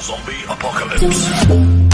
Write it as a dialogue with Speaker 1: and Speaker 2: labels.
Speaker 1: Zombie Apocalypse.